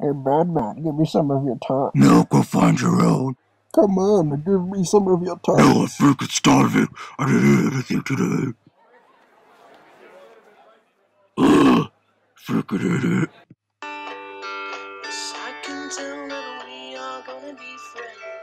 Hey, Batman, give me some of your time. No, go find your own. Come on, give me some of your time. No, I'm freaking starving. I didn't eat anything today. Ugh, freaking idiot. Yes, I can tell that we are gonna be friends.